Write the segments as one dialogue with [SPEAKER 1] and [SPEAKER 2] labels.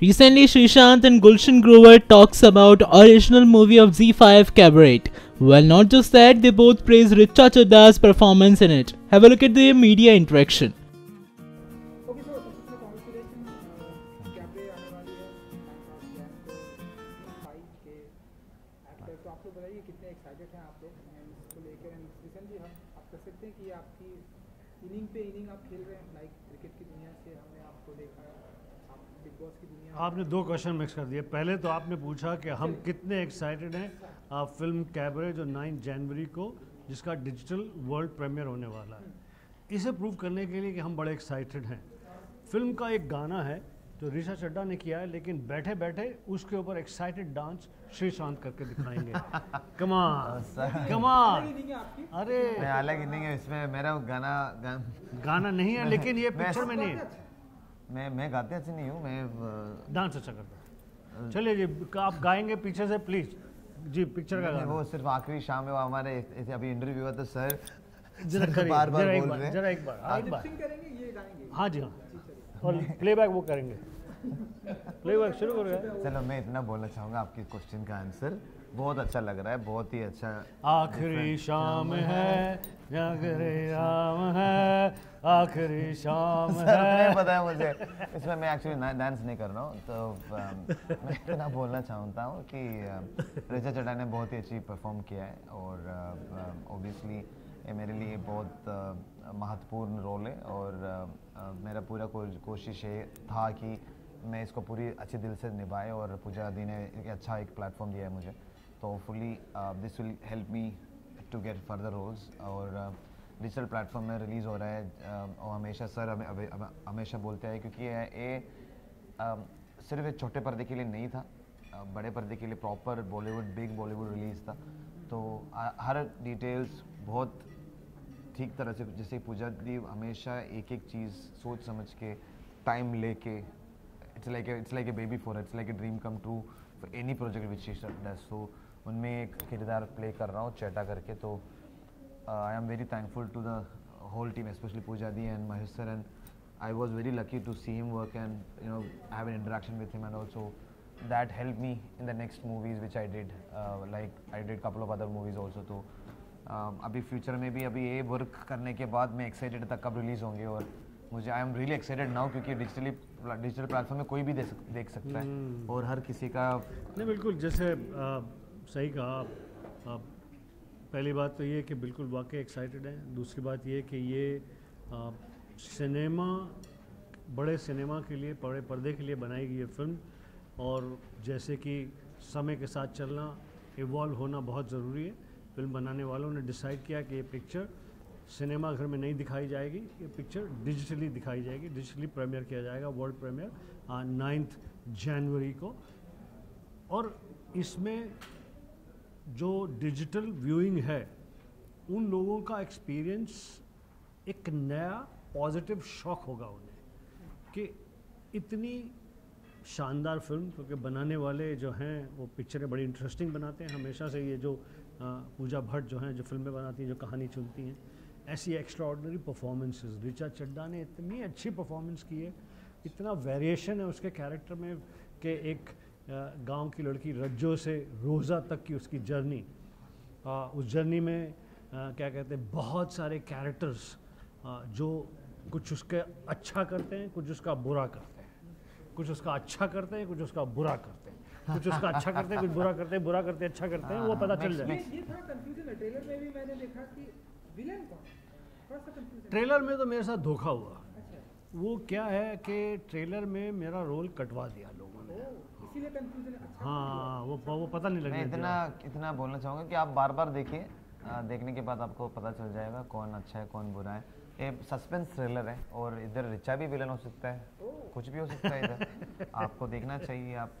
[SPEAKER 1] Recently, Srishant and Gulshan Grover talks about original movie of Z5 Cabaret. Well, not just that, they both praise Richa Chadda's performance in it. Have a look at their media interaction.
[SPEAKER 2] है तो हैं हैं inning पे inning आप खेल रहे हैं like cricket की दुनिया से हमने आपको देखा है
[SPEAKER 3] आपने दो क्वेश्चन मिक्स कर दिए। पहले तो आपने पूछा कि हम कितने एक्साइटेड हैं आ, फ़िल्म कैबरे जो 9 जनवरी को जिसका डिजिटल वर्ल्ड प्रीमियर होने वाला है। इसे प्रूव करने के लिए कि हम बड़े एक्साइटेड हैं। फ़िल्म का एक गाना है जो रिशा चड्डा ने किया है लेकिन बैठे बैठे उसके ऊपर एक्साइटेड डांस श्रीशांत करके दिखाएँगे। कमाल कमाल
[SPEAKER 2] इनिंग है आपकी।
[SPEAKER 3] अरे।
[SPEAKER 4] अलग इनिंग है इसमें मेरा गाना गाना
[SPEAKER 3] नहीं है लेकिन ये पिक्चर में नहीं है।
[SPEAKER 4] मैं मैं गाते अच्छे नहीं हूँ मैं
[SPEAKER 3] डांस अच्छा करता हूँ। चलिए जी आप गाएँगे पीछे से प्लीज़ जी पिक्चर का
[SPEAKER 4] वो सिर्फ़ आखिरी शाम में वो हमारे ऐसे अभी इंटरव्यू हुआ तो सर
[SPEAKER 3] जरा
[SPEAKER 4] बार बार
[SPEAKER 3] एक
[SPEAKER 4] बोल
[SPEAKER 3] बार
[SPEAKER 4] हैं।
[SPEAKER 3] जरा एक बार हाँ, हाँ जी हाँ। और प्लेबैक वो करेंगे। प्लेबैक शुरू करो यार
[SPEAKER 4] चलो मैं इतना बोलना चाहूँगा आपके क्वेश्चन का आंसर बहुत अच्छा लग रहा है बहुत ही अच्छा
[SPEAKER 3] आखिरी शाम है जागरे राम है आखिरी शाम
[SPEAKER 4] सर नहीं पता है मुझे। इसमें मैं एक्चुअली डांस नहीं कर रहा हूँ तो मैं इतना बोलना चाहता हूँ कि ऋचा चड्डा ने बहुत ही अच्छी परफॉर्म किया है और ऑब्वियसली ये मेरे लिए बहुत महत्वपूर्ण रोल है और अ, मेरा पूरा कोशिश ये था कि मैं इसको पूरी अच्छे दिल से निभाए और पूजा दी ने अच्छा एक प्लेटफॉर्म दिया है मुझे। तो hopefully this will help me to get further roles और डिजिटल प्लेटफॉर्म में रिलीज़ हो रहा है अ, और हमेशा सर हमें हमें- हमें- हमेशा बोलते हैं क्योंकि ये ये सिर्फ़ एक छोटे पर्दे के लिए नहीं था अ, बड़े पर्दे के लिए proper Bollywood big Bollywood release था। तो अ, हर डिटेल्स बहुत ठीक तरह से जैसे पूजा दी हमेशा एक एक चीज़ सोच समझ के टाइम लेके it's like it's like a baby for it's like a dream come true for any project which does so उनमें एक किरदार प्ले कर रहा हूँ चेटा करके। तो I am very thankful to the whole team specially Puja di and Mahesh sir and I was very lucky to see him work and you know an interaction with him and also that helped me in the next movies which I did uh, like I did couple of other movies also. तो um, अभी future में भी अभी ये work करने के बाद मैं एक्साइटेड था कब रिलीज़ होंगे और मुझे I am really excited now क्योंकि डिजिटली डिजिटल प्लेटफॉर्म में कोई भी देख सक- देख सकता है। और हर किसी का
[SPEAKER 3] नहीं बिल्कुल जैसे आ, सही कहा आप आप पहली बात तो ये कि बिल्कुल वाकई एक्साइटेड हैं। दूसरी बात ये कि ये आ, सिनेमा बड़े सिनेमा के लिए बड़े पर्दे के लिए बनाई गई है फ़िल्म और जैसे कि समय के साथ चलना इवॉल्व होना बहुत ज़रूरी है। फ़िल्म बनाने वालों ने डिसाइड किया कि ये पिक्चर सिनेमा घर में नहीं दिखाई जाएगी। ये पिक्चर डिजिटली दिखाई जाएगी। डिजिटली प्रीमियर किया जाएगा वर्ल्ड प्रीमियर नाइन्थ जनवरी को। और इसमें जो डिजिटल व्यूइंग है, उन लोगों का एक्सपीरियंस एक नया पॉजिटिव शॉक होगा उन्हें कि इतनी शानदार फ़िल्म क्योंकि बनाने वाले जो हैं, वो पिक्चरें बड़ी इंटरेस्टिंग बनाते हैं। हमेशा से ये जो पूजा भट्ट जो हैं, जो फ़िल्में बनाती हैं, जो कहानी चुनती हैं ऐसी extraordinary performances Richa Chadha ने इतनी अच्छी परफॉर्मेंस की है। इतना वेरिएशन है उसके कैरेक्टर में कि एक गाँव की लड़की रज्जो से रोज़ा तक की उसकी जर्नी उस जर्नी में अ, क्या कहते हैं बहुत सारे कैरेक्टर्स जो कुछ उसके अच्छा करते हैं कुछ उसका बुरा करते हैं। कुछ उसका अच्छा करते हैं कुछ उसका बुरा करते हैं। कुछ उसका अच्छा करते हैं कुछ बुरा करते हैं बुरा करते हैं अच्छा करते हैं वो पता चल जाए।
[SPEAKER 2] ये थोड़ा कंफ्यूजन है। ट्रेलर में भी मैंने देखा कि विलन कौन
[SPEAKER 3] ट्रेलर में तो मेरे साथ धोखा हुआ।
[SPEAKER 2] अच्छा
[SPEAKER 3] वो क्या है कि ट्रेलर में मेरा रोल कटवा दिया लोगों ने।
[SPEAKER 2] इसीलिए कंफ्यूजन अच्छा
[SPEAKER 3] हाँ वो वो पता नहीं
[SPEAKER 4] मैं
[SPEAKER 3] लगने
[SPEAKER 4] इतना इतना बोलना चाहूँगा कि आप बार बार देखिए देखने के बाद आपको पता चल जाएगा कौन अच्छा है कौन बुरा है। ये सस्पेंस थ्रिलर है और इधर रिचा भी विलन हो सकता है कुछ भी हो सकता है इधर। आपको देखना चाहिए आप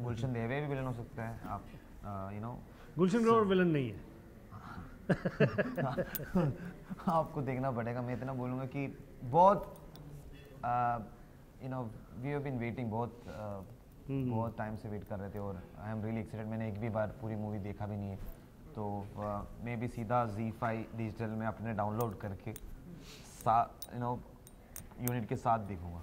[SPEAKER 4] गुलशन देवे भी विलन हो सकता है आप you know
[SPEAKER 3] Gulshan Grover villain नहीं है।
[SPEAKER 4] आपको देखना पड़ेगा मैं इतना बोलूँगा कि बहुत you know we have been waiting बहुत अ, बहुत टाइम से वेट कर रहे थे और आई एम रियली एक्साइटेड मैंने एक भी बार पूरी मूवी देखा भी नहीं है। तो मैं भी सीधा जी फाइव डिजिटल में अपने डाउनलोड करके सा यू नो यूनिट के साथ देखूँगा।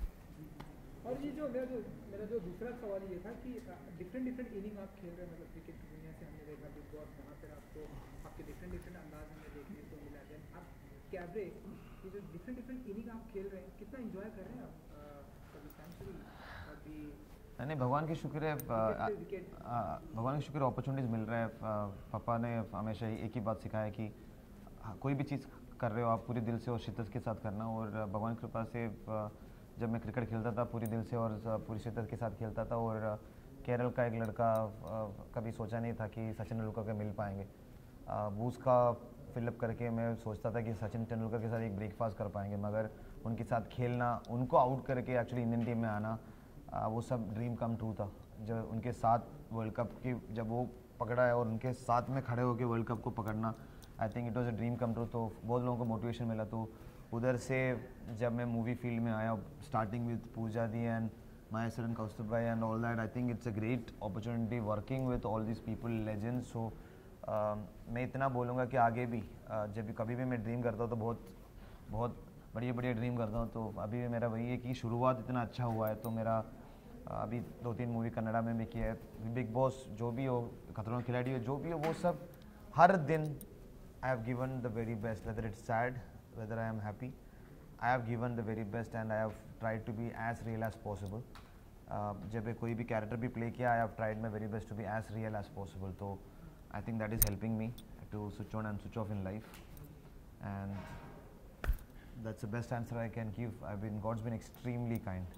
[SPEAKER 2] और ये जो मेरा जो मेरा जो दूसरा सवाल ये था कि डिफरेंट डिफरेंट इनिंग आप खेल रहे हैं मतलब क्रिकेट दुनिया से हमने देखा बिग बॉस वहाँ पर आपको आपके डिफरेंट डिफरेंट अंदाज में देखने को मिला देन आप कैबरे ये जो डिफरेंट डिफरेंट इनिंग आप खेल रहे हैं कितना इंजॉय कर रहे हैं आप कभी सेंचुरी कभी
[SPEAKER 4] नहीं भगवान की शुक्र है भगवान की शुक्र अपॉर्चुनिटीज़ मिल रहा है पापा ने हमेशा ही एक ही बात सिखाया कि हाँ, कोई भी चीज़ कर रहे हो आप पूरे दिल से और शिद्दत के साथ करना और भगवान की कृपा से जब मैं क्रिकेट खेलता था पूरी दिल से और पूरी शिद्दत के साथ खेलता था और केरल का एक लड़का कभी सोचा नहीं था कि सचिन तेंदुलकर के मिल पाएँगे। अ, बूस का फिलअप करके मैं सोचता था कि सचिन तेंदुलकर के साथ एक ब्रेकफास्ट कर पाएँगे मगर उनके साथ खेलना उनको आउट करके एक्चुअली इंडियन टीम में आना वो सब ड्रीम कम ट्रू था। जब उनके साथ वर्ल्ड कप की जब वो पकड़ा है और उनके साथ में खड़े होकर वर्ल्ड कप को पकड़ना I think it was a dream come true तो बहुत लोगों को मोटिवेशन मिला। तो उधर से जब मैं मूवी फ़ील्ड में आया starting with Puja di and my sir Kaustubh bhai and all that I think it's a great opportunity working with all this people legend so मैं इतना बोलूँगा कि आगे भी जब भी कभी भी मैं ड्रीम करता हूँ तो बहुत बहुत बढ़िया बढ़िया ड्रीम करता हूँ। तो अभी भी मेरा वही है कि शुरुआत इतना अच्छा हुआ है तो मेरा अभी दो तीन मूवी कन्नड़ा में भी किया है। बिग बॉस जो भी हो, खतरों खिलाड़ी हो, जो भी हो, वो सब हर दिन I have given the very best whether it's sad whether I am happy I have given the very best and I have tried to be as real as possible जब कोई भी कैरेक्टर भी प्ले किया I have tried my very best to be as real as possible तो I think that is helping me to switch on and switch off in life and that's the best answer I can give. I've been God's been extremely kind.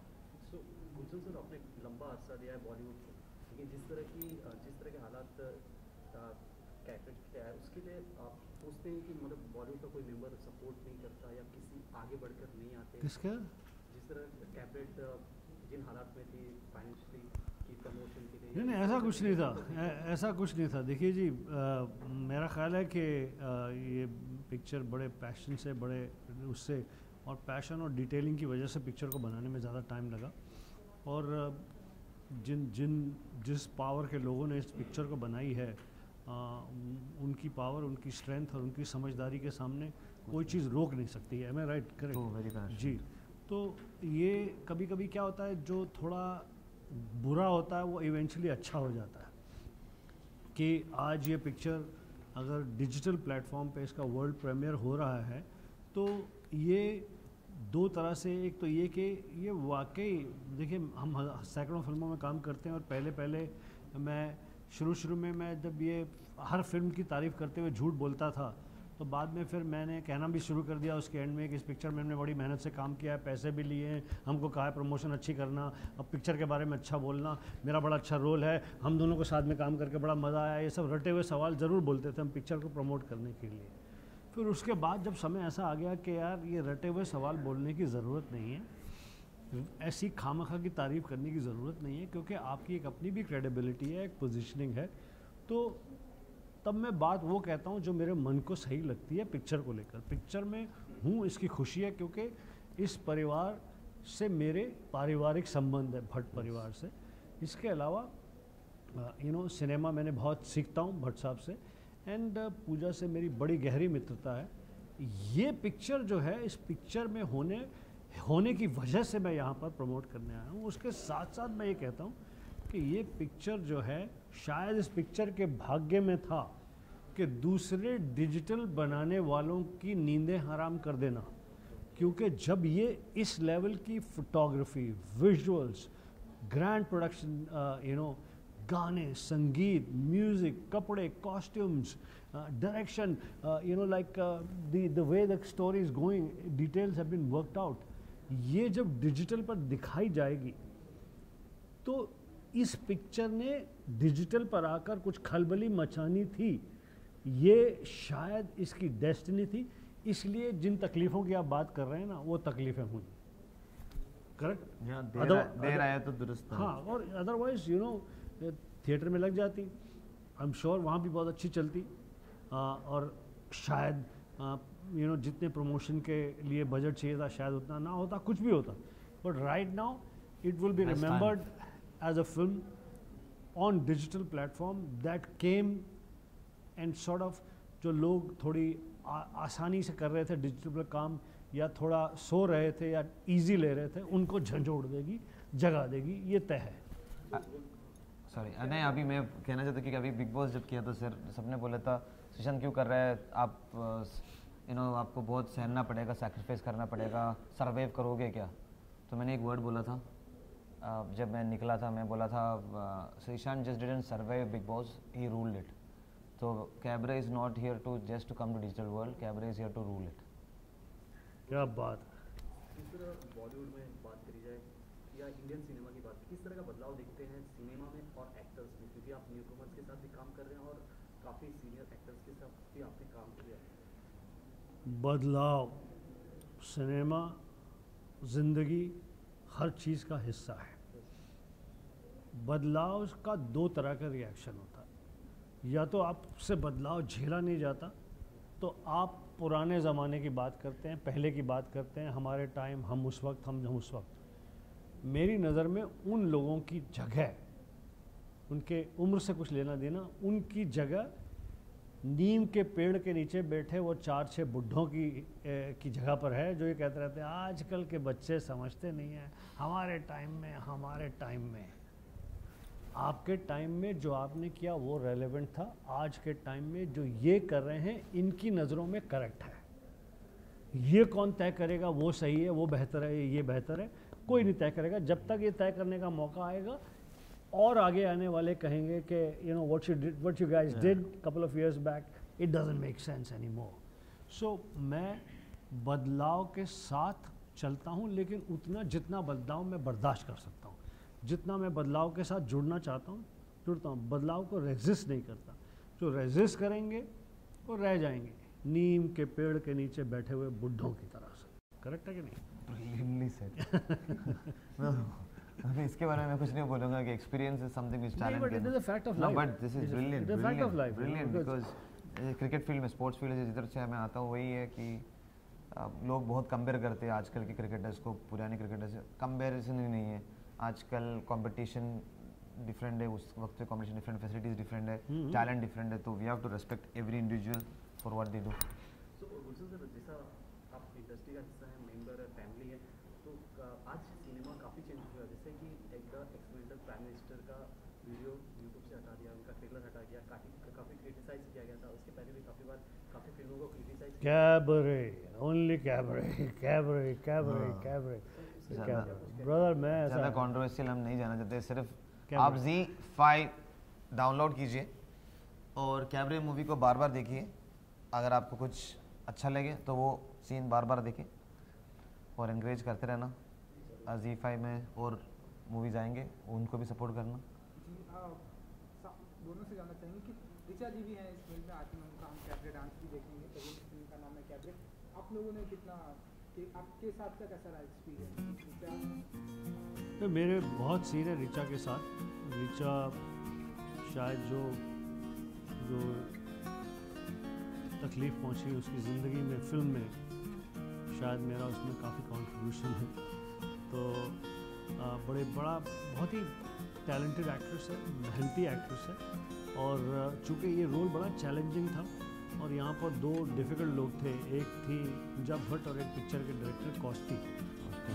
[SPEAKER 5] So Gulshan sir आपने लंबा अरसा दिया है बॉलीवुड को लेकिन जिस तरह की अ, जिस तरह के हालात कैरेक्टर के है उसके लिए आप सोचते हैं कि मतलब बॉलीवुड का कोई मेंबर सपोर्ट नहीं करता या किसी आगे बढ़कर नहीं आते
[SPEAKER 3] किसका
[SPEAKER 5] जिस तरह कैबिनेट जिन हालात में थी फाइनेंशियली की प्रमोशन के लिए
[SPEAKER 3] नहीं नहीं ऐसा कुछ नहीं था। ऐसा कुछ नहीं था। देखिए जी अ, मेरा ख्याल है कि ये पिक्चर बड़े पैशन से बड़े उससे और पैशन और डिटेलिंग की वजह से पिक्चर को बनाने में ज़्यादा टाइम लगा। और जिन जिन जिस पावर के लोगों ने इस पिक्चर को बनाई है उन- उनकी पावर उनकी स्ट्रेंथ और उनकी समझदारी के सामने कोई चीज़ रोक नहीं सकती है। मैं राइट करेक्ट जी। तो ये कभी कभी क्या होता है जो थोड़ा बुरा होता है, वो इवेंचुअली अच्छा हो जाता है। कि आज ये पिक्चर अगर डिजिटल प्लेटफॉर्म पे इसका वर्ल्ड प्रीमियर हो रहा है तो ये दो तरह से, एक तो ये कि ये वाकई, देखिए, हम सैकड़ों फ़िल्मों में काम करते हैं और पहले पहले मैं शुरू शुरू में मैं जब ये हर फ़िल्म की तारीफ़ करते हुए झूठ बोलता था तो बाद में फिर मैंने कहना भी शुरू कर दिया उसके एंड में कि इस पिक्चर में हमने बड़ी मेहनत से काम किया है, पैसे भी लिए हैं हमको कहा है प्रमोशन अच्छी करना, अब पिक्चर के बारे में अच्छा बोलना, मेरा बड़ा अच्छा रोल है, हम दोनों को साथ में काम करके बड़ा मज़ा आया, ये सब रटे हुए सवाल ज़रूर बोलते थे हम पिक्चर को प्रमोट करने के लिए। फिर उसके बाद जब समय ऐसा आ गया कि यार ये रटे हुए सवाल बोलने की ज़रूरत नहीं है, ऐसी खामखा की तारीफ़ करने की ज़रूरत नहीं है, क्योंकि आपकी एक अपनी भी क्रेडिबिलिटी है, एक पोजीशनिंग है तो तब मैं बात वो कहता हूँ जो मेरे मन को सही लगती है पिक्चर को लेकर। पिक्चर में हूँ इसकी खुशी है क्योंकि इस परिवार से मेरे पारिवारिक संबंध है, भट्ट परिवार से। इसके अलावा यू नो सिनेमा मैंने बहुत सीखता हूँ भट्ट साहब से। एंड पूजा से मेरी बड़ी गहरी मित्रता है। ये पिक्चर जो है, इस पिक्चर में होने होने की वजह से मैं यहाँ पर प्रमोट करने आया हूँ। उसके साथ साथ मैं ये कहता हूँ कि ये पिक्चर जो है, शायद इस पिक्चर के भाग्य में था कि दूसरे डिजिटल बनाने वालों की नींदें हराम कर देना। क्योंकि जब ये इस लेवल की photography visuals grand production you know गाने, संगीत म्यूज़िक कपड़े costumes direction you know like the way the story is going details have been worked out ये जब डिजिटल पर दिखाई जाएगी तो इस पिक्चर ने डिजिटल पर आकर कुछ खलबली मचानी थी। ये शायद इसकी डेस्टिनी थी। इसलिए जिन तकलीफ़ों की आप बात कर रहे हैं ना वो तकलीफ़ें हुई। करेक्ट
[SPEAKER 4] देर आया तो दुरुस्त
[SPEAKER 3] हाँ। और अदरवाइज़ यू नो थिएटर में लग जाती। आई एम श्योर वहाँ भी बहुत अच्छी चलती। आ, और शायद यू नो जितने प्रमोशन के लिए बजट चाहिए था शायद उतना ना होता कुछ भी होता। But right now it will be
[SPEAKER 4] Has
[SPEAKER 3] as a film on digital platform that came and sort of जो लोग थोड़ी आ, आसानी से कर रहे थे डिजिटल पर काम या थोड़ा सो रहे थे या इजी ले रहे थे उनको झंझोड़ देगी जगा देगी ये तय है।
[SPEAKER 4] सॉरी नहीं अभी मैं कहना चाहता कि अभी बिग बॉस जब किया तो सर सबने बोला था सुशांत क्यों कर रहा है? आप यू नो आपको बहुत सहना पड़ेगा सेक्रीफाइस करना पड़ेगा सर्वाइव करोगे क्या? तो मैंने एक वर्ड बोला था uh, जब मैं निकला था मैं बोला था Sreesanth just didn't survive Bigg Boss he ruled it तो Cabaret is not here to just to come to digital world Cabaret is here to rule it
[SPEAKER 3] क्या बात।
[SPEAKER 5] बॉलीवुड में बात करी जाए या इंडियन सिनेमा की बात किस तरह का बदलाव देखते हैं सिनेमा में और एक्टर्स में? क्योंकि आप न्यू कमर्स के साथ भी काम कर रहे हैं और काफ़ी सीनियर एक्टर्स के साथ भी आपने काम किया है।
[SPEAKER 3] बदलाव। सिनेमा ज़िंदगी हर चीज़ का हिस्सा है। बदलाव का दो तरह का रिएक्शन होता है। या तो आपसे बदलाव झेला नहीं जाता तो आप पुराने ज़माने की बात करते हैं, पहले की बात करते हैं, हमारे टाइम हम उस वक्त, हम हम उस वक्त। मेरी नज़र में उन लोगों की जगह, उनके उम्र से कुछ लेना देना, उनकी जगह नीम के पेड़ के नीचे बैठे वो चार छः बुढ़ों की ए, की जगह पर है जो ये कहते रहते हैं आजकल के बच्चे समझते नहीं हैं हमारे टाइम में हमारे टाइम में। आपके टाइम में जो आपने किया वो रेलेवेंट था आज के टाइम में जो ये कर रहे हैं इनकी नज़रों में करेक्ट है। ये कौन तय करेगा वो सही है वो बेहतर है ये बेहतर है कोई नहीं तय करेगा। जब तक ये तय करने का मौका आएगा और आगे आने वाले कहेंगे कि you know what you did what you guys did couple of years back it doesn't make sense any more so मैं बदलाव के साथ चलता हूँ लेकिन उतना जितना बदलाव मैं बर्दाश्त कर सकता हूँ जितना मैं बदलाव के साथ जुड़ना चाहता हूँ जुड़ता हूँ। बदलाव को रेजिस्ट नहीं करता। जो रेजिस्ट करेंगे वो रह जाएँगे नीम के पेड़ के नीचे बैठे हुए बुढ़ों की तरह से। करेक्ट है कि नहीं?
[SPEAKER 4] अभी इसके बारे में कुछ नहीं बोलूँगा कि एक्सपीरियंस इज़ समथिंग
[SPEAKER 3] नहीं,
[SPEAKER 4] talent no
[SPEAKER 3] life.
[SPEAKER 4] but this is
[SPEAKER 3] It is-
[SPEAKER 4] brilliant
[SPEAKER 3] it is a fact of life, you know,
[SPEAKER 4] brilliant
[SPEAKER 3] because-
[SPEAKER 4] because cricket field में स्पोर्ट्स फ़ील्ड जिधर से मैं आता हूँ वही है कि लोग बहुत कंपेयर करते हैं आजकल के क्रिकेटर्स को पुराने क्रिकेटर्स से कंपेरिजन ही नहीं है आजकल कंपटीशन डिफरेंट है उस वक्त पे कंपटीशन डिफरेंट फैसिलिटीज़ डिफरेंट है
[SPEAKER 3] हम्म।
[SPEAKER 4] टैलेंट डिफरेंट है तो we have to respect every individual for what they do
[SPEAKER 5] so जैसा आप इंडस्ट्री का हिस्सा है मेंबर है फैमिली है तो अ, आज सिनेमा काफ़ी चेंज हुआ है जैसे कि एक एक्सपेरिमेंटल प्राइम मिनिस्टर का वीडियो यूट्यूब से हटा दिया उनका ट्रेलर हटा दिया काफ़ी काफ़ी क्रिटिसाइज किया गया था। उसके पहले भी काफ़ी बार काफ़ी फ़िल्मों को criticise
[SPEAKER 3] cabaret only cabaret cabaret cabaret. Cabaret brother मैं
[SPEAKER 4] ज़्यादा हम नहीं जाना चाहते सिर्फ़ आप जी फाइव डाउनलोड कीजिए और कैमरे मूवी को बार बार देखिए। अगर आपको कुछ अच्छा लगे तो वो सीन बार बार देखिए और इंकरेज करते रहना। जी फाइव में और मूवीज़ आएँगे उनको भी सपोर्ट करना।
[SPEAKER 2] जी दोनों से जानना चाहेंगे कि ऋचा जी भी हैं इस फ़िल्म में उनका हम कैबरे डांस भी देखेंगे तो फ़िल्म का नाम है कैबरे। आप लोगों ने कितना कि आपके साथ का कैसा रहा एक्सपीरियंस
[SPEAKER 3] तो मेरे बहुत सीन है ऋचा के साथ। ऋचा शायद जो जो तकलीफ़ पहुँची उसकी ज़िंदगी में फ़िल्म में शायद मेरा उसमें काफ़ी कंट्रीब्यूशन है। तो बड़े, बड़ा, बहुत ही टैलेंटेड एक्ट्रेस है मेहनती एक्ट्रेस है। और चूँकि ये रोल बड़ा चैलेंजिंग था और यहाँ पर दो डिफ़िकल्ट लोग थे, एक थी पूजा भट्ट और एक पिक्चर के डायरेक्टर कौस्ती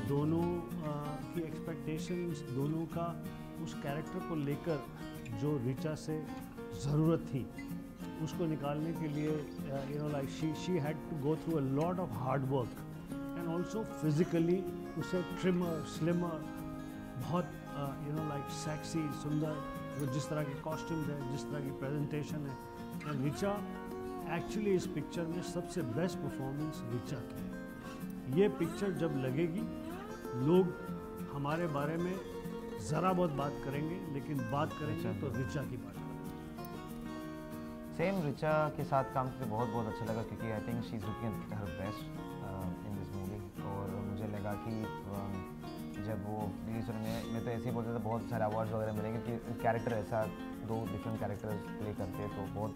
[SPEAKER 3] दोनों की एक्सपेक्टेशंस दोनों का उस कैरेक्टर को लेकर जो रिचा से ज़रूरत थी, उसको निकालने के लिए you know like she she had to go through a lot of hard work and also physically उसे ट्रिमर स्लिमर बहुत यू नो लाइक सेक्सी सुंदर वो जिस तरह के कॉस्ट्यूम्स हैं जिस तरह की प्रेजेंटेशन है। एंड ऋचा एक्चुअली इस पिक्चर में सबसे बेस्ट परफॉर्मेंस ऋचा की है। ये पिक्चर जब लगेगी लोग हमारे बारे में ज़रा बहुत बात करेंगे लेकिन बात करेंगे तो ऋचा की बात
[SPEAKER 4] सेम रिचा के साथ काम करके बहुत बहुत अच्छा लगा क्योंकि I think she is looking her best in this movie और मुझे लगा कि um, जब वो रिलीज़ में मैं तो ऐसे ही बोलता था बहुत सारे अवार्ड्स वगैरह मिलेंगे कि कैरेक्टर ऐसा दो डिफरेंट कैरेक्टर्स प्ले करते हैं तो बहुत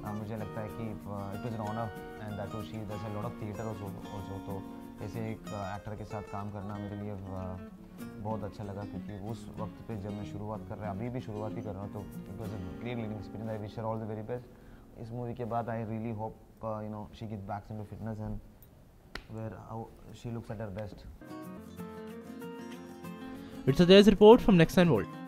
[SPEAKER 4] uh, मुझे लगता है कि it was an honour and that too she does lot of theatre also तो ऐसे एक एक्टर के साथ काम करना मेरे लिए बहुत अच्छा लगा क्योंकि उस वक्त पे जब मैं शुरुआत कर रहा अभी भी शुरुआत ही कर रहा हूँ तो it was a great living experience I wish all the very best इस मूवी के बाद I really hope you know she get backs into fitness and where how she looks at her best
[SPEAKER 1] It's a Jazz report from Next 9 World.